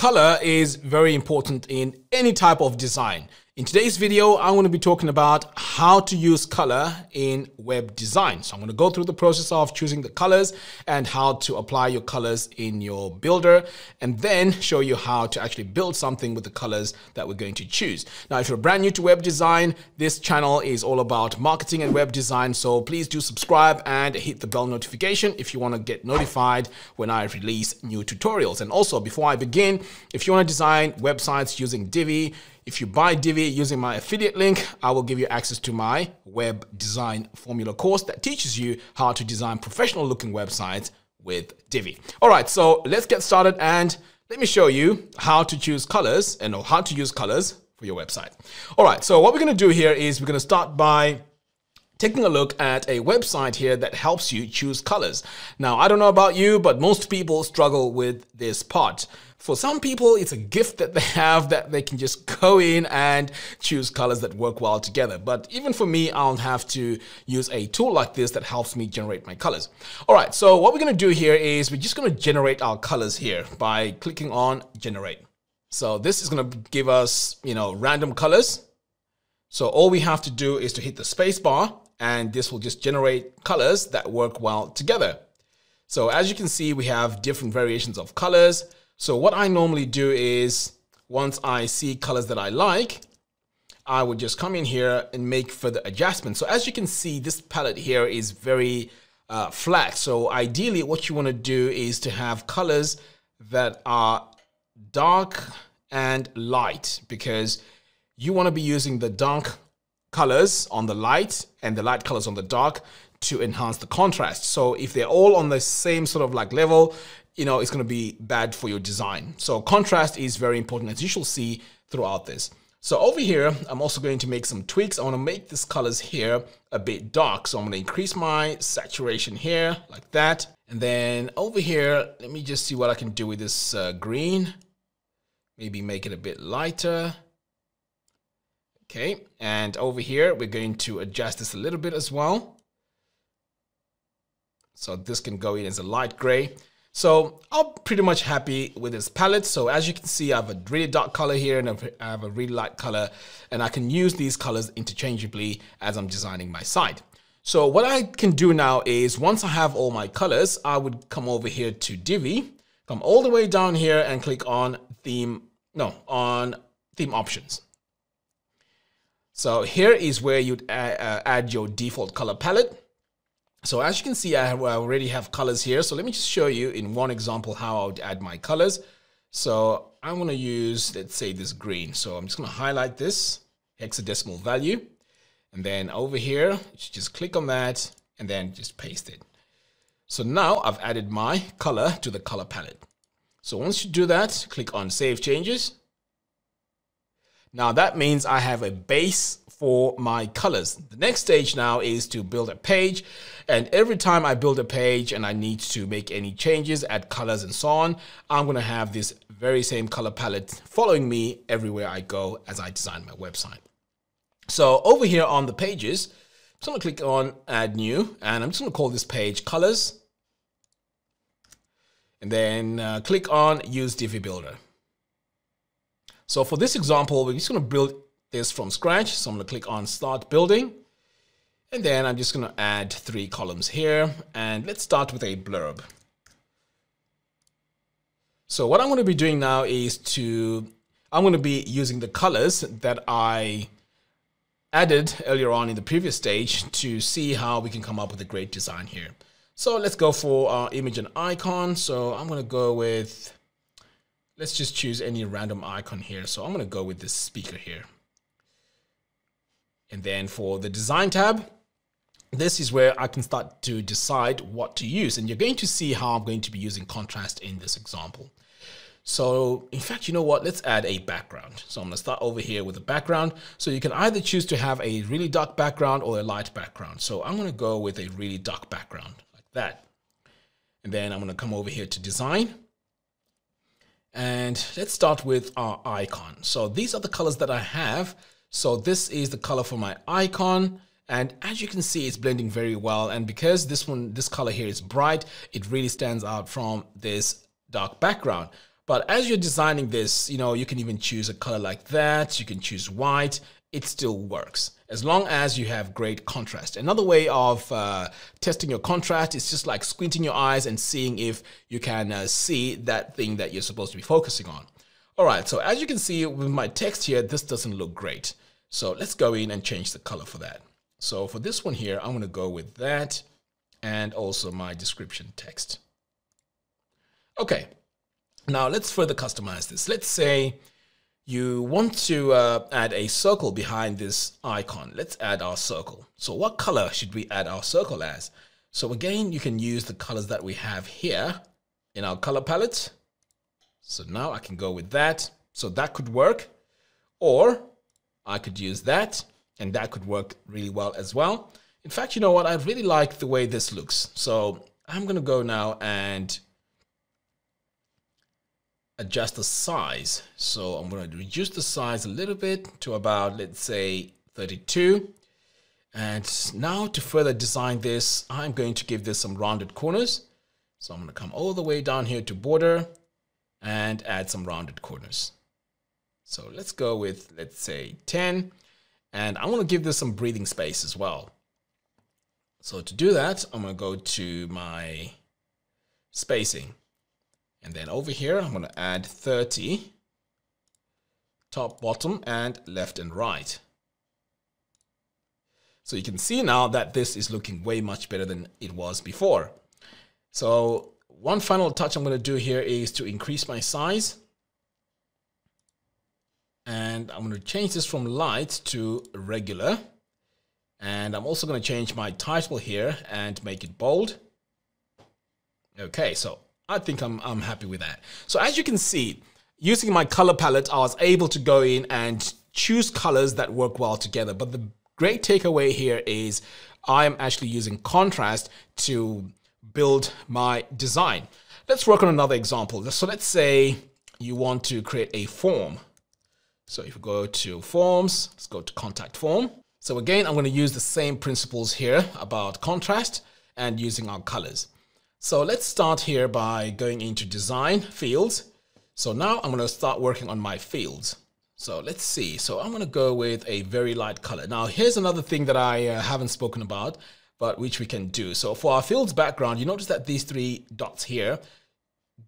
Color is very important in any type of design. In today's video, I'm going to be talking about how to use color in web design. So I'm going to go through the process of choosing the colors and how to apply your colors in your builder and then show you how to actually build something with the colors that we're going to choose. Now, if you're brand new to web design, this channel is all about marketing and web design. So please do subscribe and hit the bell notification if you want to get notified when I release new tutorials. And also before I begin, if you want to design websites using Divi, if you buy Divi using my affiliate link, I will give you access to my web design formula course that teaches you how to design professional looking websites with Divi. All right, so let's get started and let me show you how to choose colors and how to use colors for your website. All right, so what we're gonna do here is we're gonna start by taking a look at a website here that helps you choose colors. Now, I don't know about you, but most people struggle with this part. For some people, it's a gift that they have that they can just go in and choose colors that work well together. But even for me, I'll have to use a tool like this that helps me generate my colors. All right, so what we're gonna do here is we're just gonna generate our colors here by clicking on generate. So this is gonna give us, you know, random colors. So all we have to do is to hit the space bar and this will just generate colors that work well together. So as you can see, we have different variations of colors. So what I normally do is once I see colors that I like, I would just come in here and make further adjustments. So as you can see, this palette here is very uh, flat. So ideally what you want to do is to have colors that are dark and light because you want to be using the dark colors on the light and the light colors on the dark to enhance the contrast. So if they're all on the same sort of like level, you know, it's going to be bad for your design. So contrast is very important as you shall see throughout this. So over here, I'm also going to make some tweaks. I want to make this colors here a bit dark. So I'm going to increase my saturation here like that. And then over here, let me just see what I can do with this uh, green. Maybe make it a bit lighter. Okay, and over here, we're going to adjust this a little bit as well. So this can go in as a light gray. So I'm pretty much happy with this palette. So as you can see, I have a really dark color here and I have a really light color and I can use these colors interchangeably as I'm designing my site. So what I can do now is once I have all my colors, I would come over here to Divi, come all the way down here and click on theme, no, on theme options. So here is where you'd uh, add your default color palette. So as you can see, I already have colors here. So let me just show you in one example how I would add my colors. So I'm going to use, let's say this green. So I'm just going to highlight this hexadecimal value. And then over here, just click on that and then just paste it. So now I've added my color to the color palette. So once you do that, click on save changes. Now that means I have a base for my colors. The next stage now is to build a page. And every time I build a page and I need to make any changes, add colors and so on, I'm gonna have this very same color palette following me everywhere I go as I design my website. So over here on the pages, I'm just gonna click on add new and I'm just gonna call this page colors. And then uh, click on use Divi Builder. So for this example, we're just gonna build this from scratch. So I'm going to click on start building. And then I'm just going to add three columns here. And let's start with a blurb. So what I'm going to be doing now is to, I'm going to be using the colors that I added earlier on in the previous stage to see how we can come up with a great design here. So let's go for our image and icon. So I'm going to go with, let's just choose any random icon here. So I'm going to go with this speaker here. And then for the design tab, this is where I can start to decide what to use. And you're going to see how I'm going to be using contrast in this example. So in fact, you know what? Let's add a background. So I'm going to start over here with a background. So you can either choose to have a really dark background or a light background. So I'm going to go with a really dark background like that. And then I'm going to come over here to design. And let's start with our icon. So these are the colors that I have so this is the color for my icon. And as you can see, it's blending very well. And because this one, this color here is bright, it really stands out from this dark background. But as you're designing this, you know, you can even choose a color like that. You can choose white. It still works as long as you have great contrast. Another way of uh, testing your contrast is just like squinting your eyes and seeing if you can uh, see that thing that you're supposed to be focusing on. All right, so as you can see with my text here, this doesn't look great. So let's go in and change the color for that. So for this one here, I'm going to go with that and also my description text. Okay, now let's further customize this. Let's say you want to uh, add a circle behind this icon. Let's add our circle. So what color should we add our circle as? So again, you can use the colors that we have here in our color palette. So now I can go with that. So that could work. Or I could use that and that could work really well as well. In fact, you know what? I really like the way this looks. So I'm going to go now and adjust the size. So I'm going to reduce the size a little bit to about, let's say 32. And now to further design this, I'm going to give this some rounded corners. So I'm going to come all the way down here to border and add some rounded corners. So let's go with, let's say 10. And I want to give this some breathing space as well. So to do that, I'm going to go to my spacing. And then over here, I'm going to add 30, top, bottom, and left and right. So you can see now that this is looking way much better than it was before. So one final touch I'm going to do here is to increase my size. And I'm going to change this from light to regular. And I'm also going to change my title here and make it bold. Okay, so I think I'm, I'm happy with that. So as you can see, using my color palette, I was able to go in and choose colors that work well together. But the great takeaway here is I'm actually using contrast to build my design. Let's work on another example. So let's say you want to create a form. So if you go to forms, let's go to contact form. So again, I'm going to use the same principles here about contrast and using our colors. So let's start here by going into design fields. So now I'm going to start working on my fields. So let's see. So I'm going to go with a very light color. Now here's another thing that I uh, haven't spoken about, but which we can do. So for our fields background, you notice that these three dots here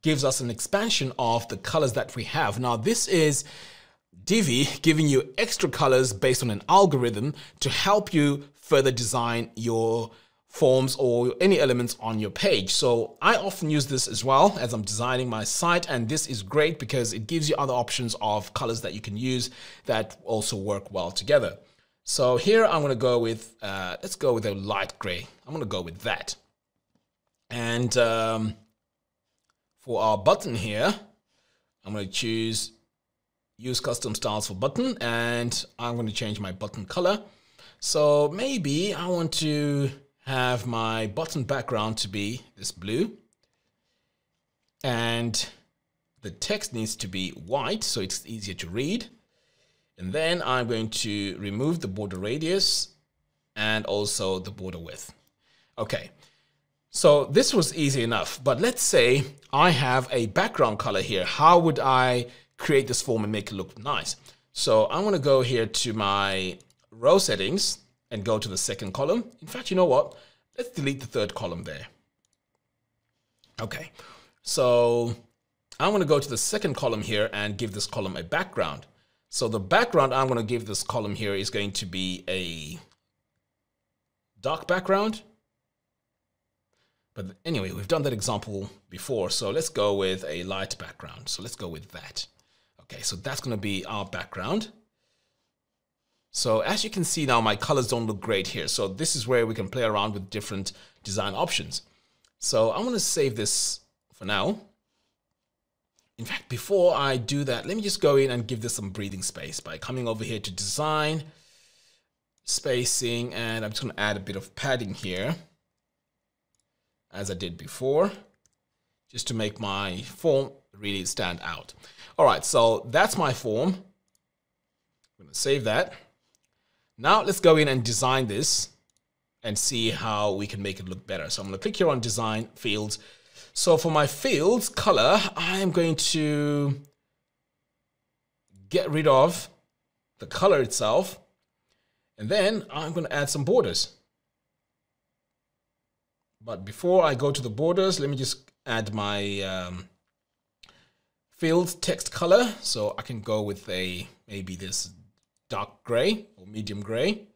gives us an expansion of the colors that we have. Now this is Divi giving you extra colors based on an algorithm to help you further design your forms or any elements on your page. So I often use this as well as I'm designing my site and this is great because it gives you other options of colors that you can use that also work well together. So here I'm going to go with, uh, let's go with a light gray. I'm going to go with that. And um, for our button here, I'm going to choose use custom styles for button and I'm going to change my button color. So maybe I want to have my button background to be this blue and the text needs to be white so it's easier to read. And then I'm going to remove the border radius and also the border width. Okay, so this was easy enough, but let's say I have a background color here. How would I create this form and make it look nice? So I'm gonna go here to my row settings and go to the second column. In fact, you know what? Let's delete the third column there. Okay, so I'm going to go to the second column here and give this column a background. So the background I'm going to give this column here is going to be a dark background. But anyway, we've done that example before, so let's go with a light background. So let's go with that. Okay, so that's going to be our background. So as you can see now, my colors don't look great here. So this is where we can play around with different design options. So I'm going to save this for now. In fact, before I do that, let me just go in and give this some breathing space by coming over here to design, spacing, and I'm just going to add a bit of padding here as I did before, just to make my form really stand out. All right, so that's my form. I'm going to save that. Now let's go in and design this and see how we can make it look better. So I'm going to click here on design fields So for my fields color, I'm going to get rid of the color itself. And then I'm going to add some borders. But before I go to the borders, let me just add my um, field text color. So I can go with a, maybe this dark gray or medium gray.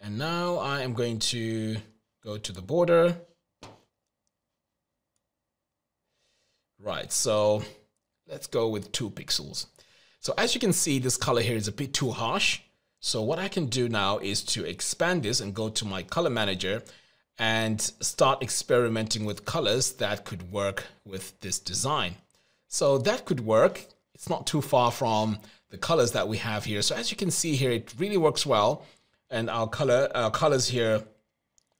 And now I am going to go to the border. Right, so let's go with two pixels. So as you can see, this color here is a bit too harsh. So what I can do now is to expand this and go to my color manager and start experimenting with colors that could work with this design. So that could work. It's not too far from the colors that we have here. So as you can see here, it really works well. And our color, our colors here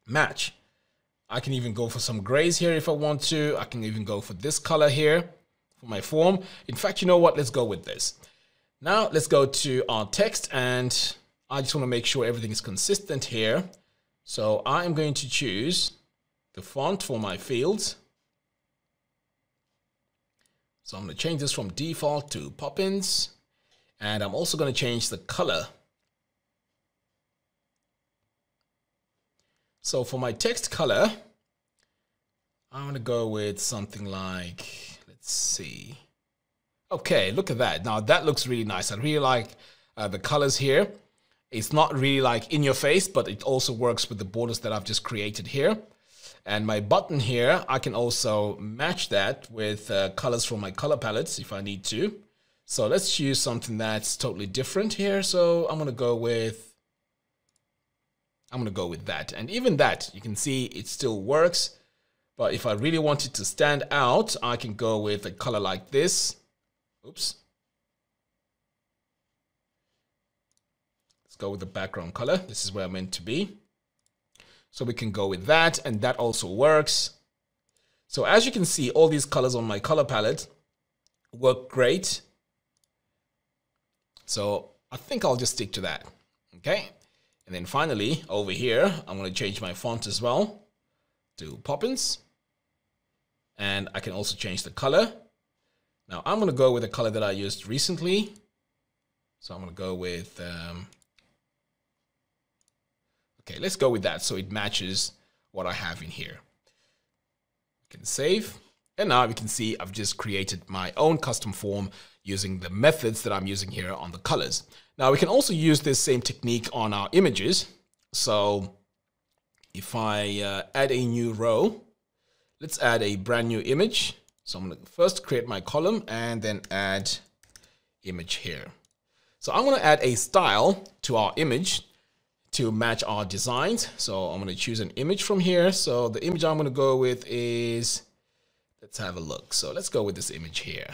match. I can even go for some grays here if I want to. I can even go for this color here for my form. In fact, you know what? Let's go with this. Now let's go to our text and I just want to make sure everything is consistent here. So I'm going to choose the font for my fields. So I'm going to change this from default to Poppins. And I'm also going to change the color. So for my text color, I'm going to go with something like, let's see. Okay, look at that. Now that looks really nice. I really like uh, the colors here. It's not really like in your face, but it also works with the borders that I've just created here. And my button here, I can also match that with uh, colors from my color palettes if I need to. So let's choose something that's totally different here. So I'm to go with, I'm to go with that. And even that, you can see it still works. But if I really want it to stand out, I can go with a color like this. Oops. Let's go with the background color. This is where I'm meant to be. So we can go with that and that also works. So as you can see, all these colors on my color palette work great. So I think I'll just stick to that. Okay. And then finally over here, I'm going to change my font as well to Poppins. And I can also change the color. Now I'm going to go with a color that I used recently. So I'm going to go with, um, okay, let's go with that. So it matches what I have in here. You can save. And now you can see I've just created my own custom form using the methods that I'm using here on the colors. Now we can also use this same technique on our images. So if I uh, add a new row, let's add a brand new image. So I'm going to first create my column and then add image here. So I'm going to add a style to our image to match our designs. So I'm going to choose an image from here. So the image I'm going to go with is, let's have a look. So let's go with this image here.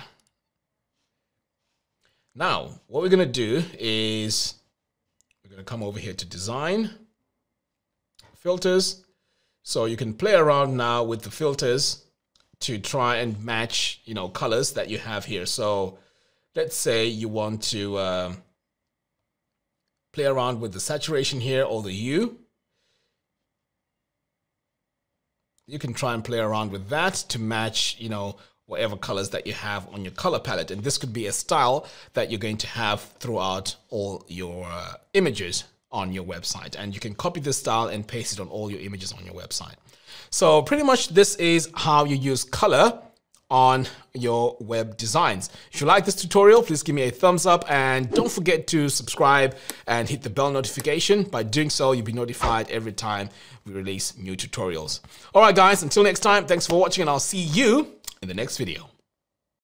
Now, what we're going to do is we're going to come over here to design, filters. So you can play around now with the filters to try and match, you know, colors that you have here. So let's say you want to uh, play around with the saturation here or the hue. You can try and play around with that to match, you know, whatever colors that you have on your color palette. And this could be a style that you're going to have throughout all your uh, images on your website. And you can copy this style and paste it on all your images on your website. So pretty much this is how you use color on your web designs. If you like this tutorial, please give me a thumbs up and don't forget to subscribe and hit the bell notification. By doing so, you'll be notified every time we release new tutorials. All right, guys, until next time, thanks for watching and I'll see you in the next video.